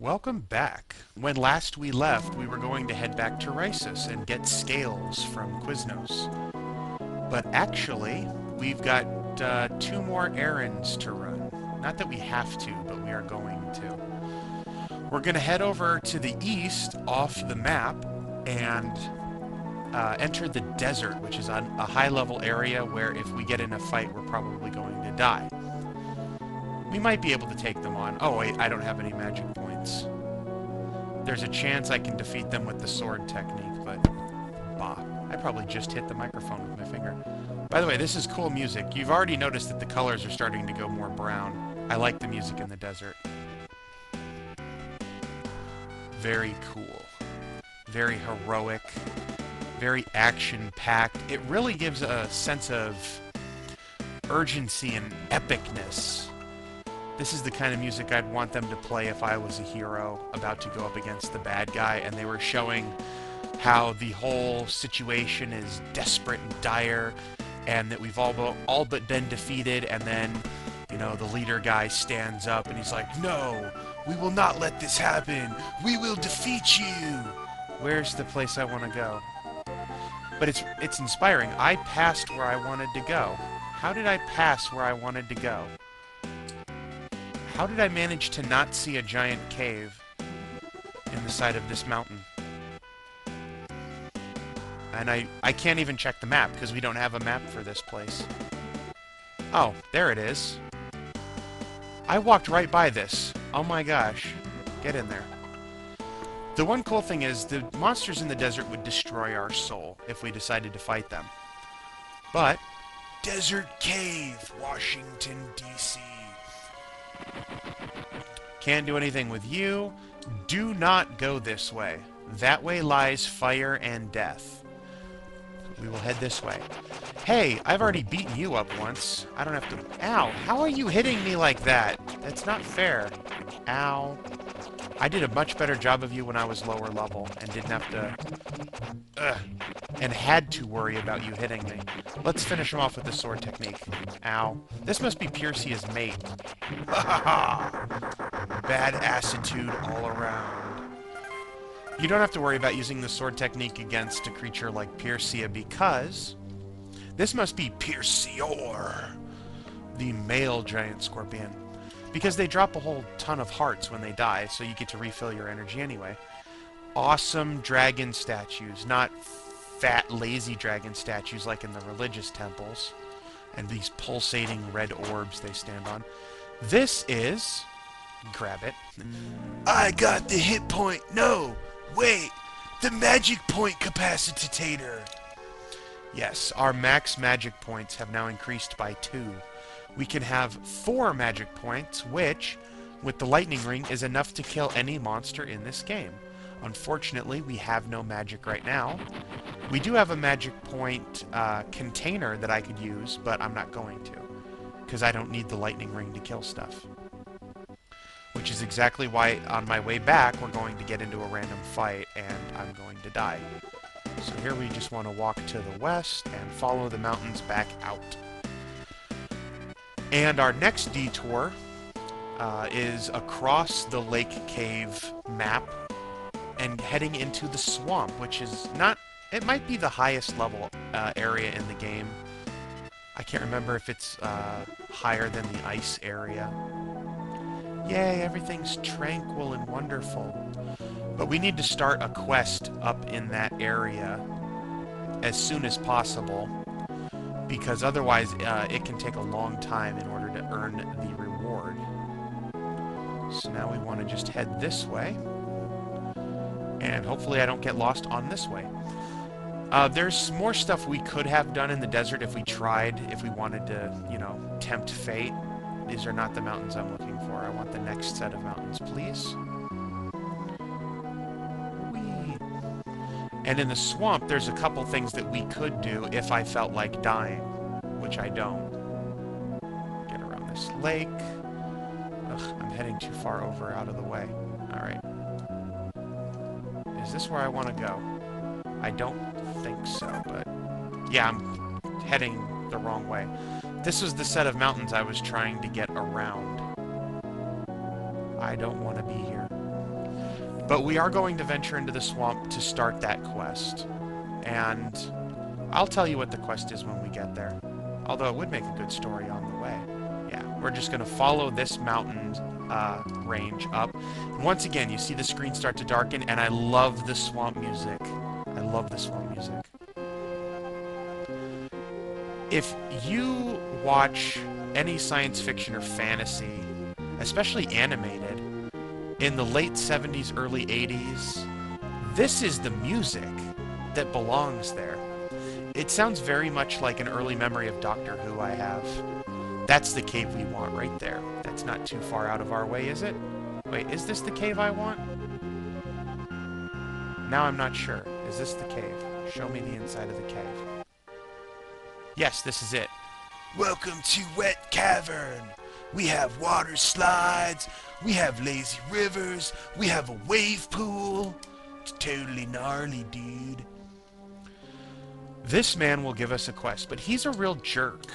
Welcome back. When last we left, we were going to head back to Rysis and get scales from Quiznos. But actually, we've got uh, two more errands to run. Not that we have to, but we are going to. We're going to head over to the east off the map and uh, enter the desert, which is on a high-level area where if we get in a fight, we're probably going to die. We might be able to take them on. Oh, wait, I don't have any magic points. There's a chance I can defeat them with the sword technique, but... Bah. I probably just hit the microphone with my finger. By the way, this is cool music. You've already noticed that the colors are starting to go more brown. I like the music in the desert. Very cool. Very heroic. Very action-packed. It really gives a sense of urgency and epicness this is the kind of music I'd want them to play if I was a hero about to go up against the bad guy and they were showing how the whole situation is desperate and dire and that we've all but, all but been defeated and then you know the leader guy stands up and he's like no we will not let this happen. We will defeat you. Where's the place I want to go? But it's it's inspiring. I passed where I wanted to go. How did I pass where I wanted to go how did I manage to not see a giant cave in the side of this mountain? And I, I can't even check the map, because we don't have a map for this place. Oh, there it is. I walked right by this. Oh my gosh. Get in there. The one cool thing is, the monsters in the desert would destroy our soul if we decided to fight them. But, Desert Cave, Washington, D.C. Can't do anything with you. Do not go this way. That way lies fire and death. We will head this way. Hey, I've already beaten you up once. I don't have to... Ow! How are you hitting me like that? That's not fair. Ow. I did a much better job of you when I was lower level and didn't have to... Ugh, and had to worry about you hitting me. Let's finish him off with the sword technique. Ow. This must be Piercia's mate. Bad attitude all around. You don't have to worry about using the sword technique against a creature like Piercia because... This must be Piercior, the male giant scorpion because they drop a whole ton of hearts when they die, so you get to refill your energy anyway. Awesome dragon statues, not fat, lazy dragon statues like in the religious temples, and these pulsating red orbs they stand on. This is... Grab it. I got the hit point. No, wait. The magic point capacitator. Yes, our max magic points have now increased by two we can have four magic points, which, with the lightning ring, is enough to kill any monster in this game. Unfortunately, we have no magic right now. We do have a magic point uh, container that I could use, but I'm not going to, because I don't need the lightning ring to kill stuff. Which is exactly why, on my way back, we're going to get into a random fight, and I'm going to die. So here we just want to walk to the west and follow the mountains back out. And our next detour uh, is across the Lake Cave map and heading into the swamp, which is not... It might be the highest level uh, area in the game. I can't remember if it's uh, higher than the ice area. Yay, everything's tranquil and wonderful. But we need to start a quest up in that area as soon as possible because otherwise uh, it can take a long time in order to earn the reward. So now we want to just head this way. And hopefully I don't get lost on this way. Uh, there's more stuff we could have done in the desert if we tried, if we wanted to, you know, tempt fate. These are not the mountains I'm looking for. I want the next set of mountains, please. And in the swamp, there's a couple things that we could do if I felt like dying, which I don't. Get around this lake. Ugh, I'm heading too far over out of the way. Alright. Is this where I want to go? I don't think so, but... Yeah, I'm heading the wrong way. This was the set of mountains I was trying to get around. I don't want to be here. But we are going to venture into the swamp to start that quest. And I'll tell you what the quest is when we get there. Although it would make a good story on the way. Yeah, we're just going to follow this mountain uh, range up. Once again, you see the screen start to darken, and I love the swamp music. I love the swamp music. If you watch any science fiction or fantasy, especially animated, in the late 70s, early 80s, this is the music that belongs there. It sounds very much like an early memory of Doctor Who I have. That's the cave we want right there. That's not too far out of our way, is it? Wait, is this the cave I want? Now I'm not sure. Is this the cave? Show me the inside of the cave. Yes, this is it. Welcome to Wet Cavern. We have water slides, we have lazy rivers, we have a wave pool. It's totally gnarly, dude. This man will give us a quest, but he's a real jerk.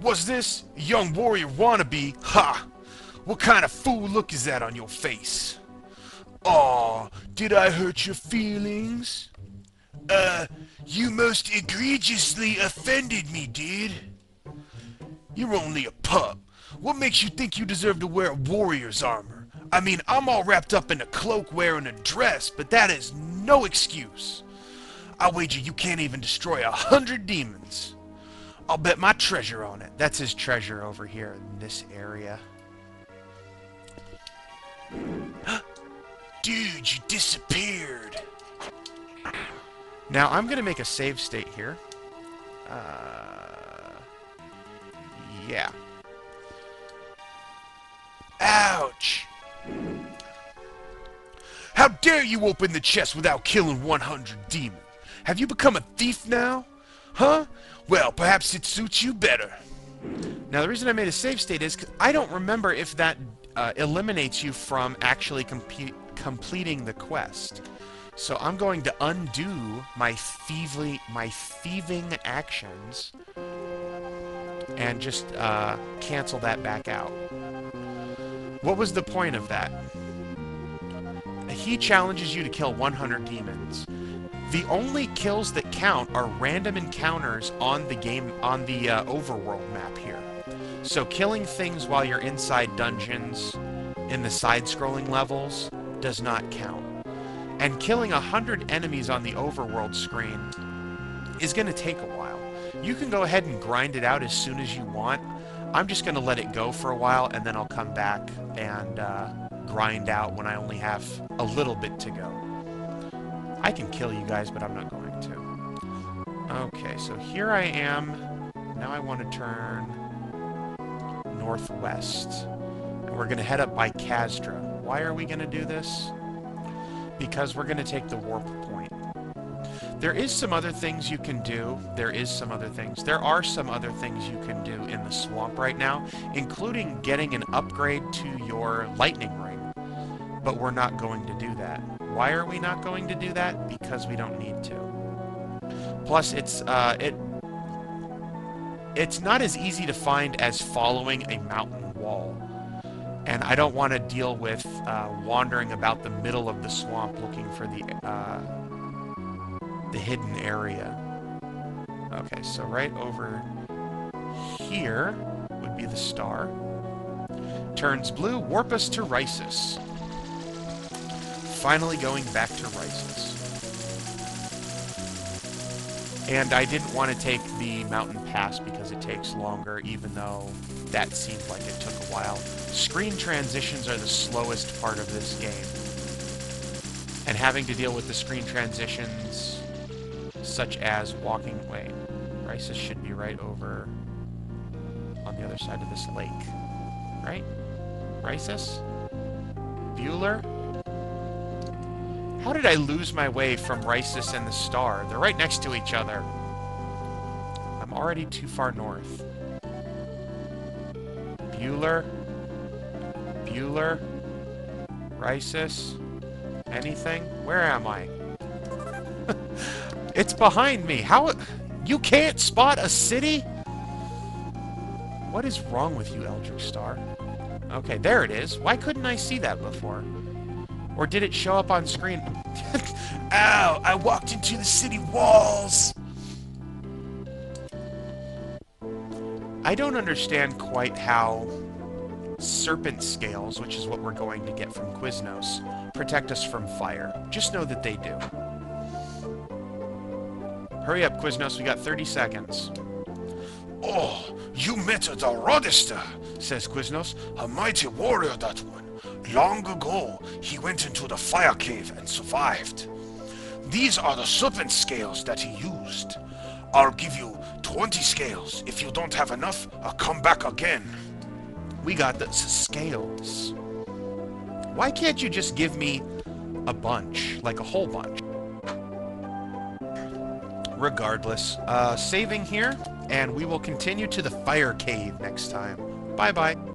Was this young warrior wannabe? Ha! What kind of fool look is that on your face? Aw, did I hurt your feelings? Uh, you most egregiously offended me, dude. You're only a pup. What makes you think you deserve to wear a warrior's armor? I mean, I'm all wrapped up in a cloak wearing a dress, but that is no excuse. I wager you can't even destroy a hundred demons. I'll bet my treasure on it. That's his treasure over here in this area. Dude, you disappeared. Now, I'm going to make a save state here. Uh, yeah. Ouch! How dare you open the chest without killing 100 demons? Have you become a thief now? Huh? Well, perhaps it suits you better. Now, the reason I made a save state is because I don't remember if that uh, eliminates you from actually completing the quest. So I'm going to undo my thievely, my thieving actions and just uh, cancel that back out. What was the point of that? He challenges you to kill 100 demons. The only kills that count are random encounters on the game on the uh, overworld map here. So killing things while you're inside dungeons in the side-scrolling levels does not count. And killing 100 enemies on the overworld screen is going to take a while. You can go ahead and grind it out as soon as you want. I'm just going to let it go for a while, and then I'll come back and uh, grind out when I only have a little bit to go. I can kill you guys, but I'm not going to. Okay, so here I am. Now I want to turn northwest. And we're going to head up by Kazdra. Why are we going to do this? because we're going to take the warp point. There is some other things you can do. There is some other things. There are some other things you can do in the swamp right now, including getting an upgrade to your lightning ring. But we're not going to do that. Why are we not going to do that? Because we don't need to. Plus, it's uh, it it's not as easy to find as following a mountain wall and I don't want to deal with uh, wandering about the middle of the swamp looking for the uh, the hidden area. Okay, so right over here would be the star. Turns blue, warp us to Rhysus. Finally going back to Rhysus. And I didn't want to take the mountain pass because it takes longer, even though that seemed like it took a while. Screen transitions are the slowest part of this game. And having to deal with the screen transitions, such as walking... Wait, Rhysus should be right over on the other side of this lake. Right? Rhysus? Bueller? How did I lose my way from Rhysus and the star? They're right next to each other. I'm already too far north. Bueller? Bueller? Rhysus? Anything? Where am I? it's behind me. How... You can't spot a city? What is wrong with you, Eldritch Star? Okay, there it is. Why couldn't I see that before? Or did it show up on screen? Ow! I walked into the city walls! I don't understand quite how serpent scales, which is what we're going to get from Quiznos, protect us from fire. Just know that they do. Hurry up, Quiznos. We got 30 seconds. Oh, you met the Rodester, says Quiznos. A mighty warrior, that one. Long ago, he went into the fire cave and survived. These are the serpent scales that he used. I'll give you 20 scales. If you don't have enough, I'll come back again. We got the scales. Why can't you just give me a bunch, like a whole bunch? Regardless, uh, saving here, and we will continue to the fire cave next time. Bye-bye.